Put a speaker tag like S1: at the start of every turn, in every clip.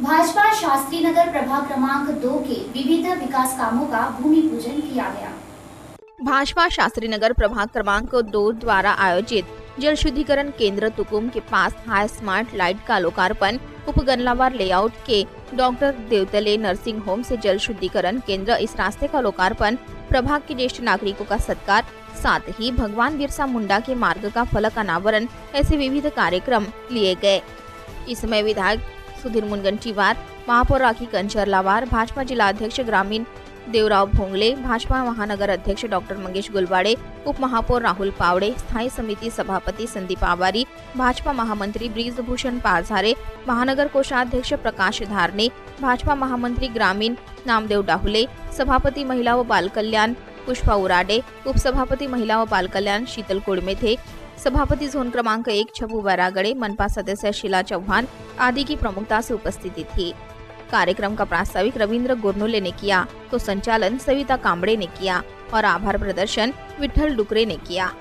S1: भाजपा शास्त्री नगर प्रभाग क्रमांक दो के विविध विकास कामों का भूमि पूजन किया गया।
S2: भाजपा शास्त्री नगर प्रभाग क्रमांक दो द्वारा आयोजित जल शुद्धिकरण केंद्र तुकुम के पास हाई स्मार्ट लाइट का लोकार्पण उपगनलावार लेआउट के डॉक्टर देवतले नर्सिंग होम से जल शुद्धिकरण केंद्र इस रास्ते का लोकार्पण, प्रभाग के ज्येष्ठ नागरिकों का सत्कार, साथ ही भगवान बिरसा मुंडा के मार्ग का फलक अनावरण, ऐसे विविध कार्यक्रम लिए गए। इस समय विधायक सुधीर मुनगंटीवार, महापौर राखी कंचरलावार, भाजपा जिला अध्यक्ष ग्रामीण देवराव भोंगले, भाजपा महानगर अध्यक्ष डॉक्टर मंगेश गुलवाड़े उप महापौर राहुल पावड़े, स्थायी समिति सभापति संदीप आवारी भाजपा महामंत्री ब्रिजभूषण पारझारे, महानगर कोषाध्यक्ष प्रकाश धारने भाजपा महामंत्री ग्रामीण नामदेव डाहुले, सभापति महिला व बाल कल्याण पुष्पा उराडे, उपसभापति महिला व बाल कल्याण शीतल कुड़मे थे सभापति जोन क्रमांक एक, छबू बैरागड़े मनपा सदस्य शीला चौहान आदि की प्रमुखता से उपस्थिति थी। कार्यक्रम का प्रास्ताविक रविंद्र गुरनुले ने किया तो संचालन सविता कामड़े ने किया और आभार प्रदर्शन विठल डुकरे ने किया।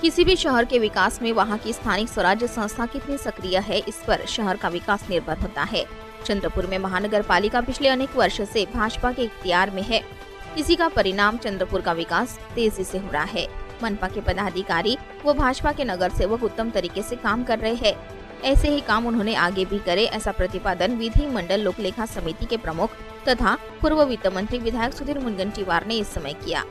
S2: किसी भी शहर के विकास में वहाँ की स्थानिक स्वराज्य संस्था कितनी सक्रिय है, इस पर शहर का विकास निर्भर होता है। चंद्रपुर में महानगर पालिका पिछले अनेक वर्ष से भाजपा के इख्तियार में है। इसी का परिणाम चंद्रपुर का विकास तेज़ी से हो रहा है। मनपा के पदाधिकारी व भाजपा के नगर सेवक उत्तम तरीके से काम कर रहे हैं। ऐसे ही काम उन्होंने आगे भी करे, ऐसा प्रतिपादन विधि मंडल लोकलेखा समिति के प्रमुख तथा पूर्व वित्त मंत्री विधायक सुधीर मुनगंटीवार ने इस समय किया।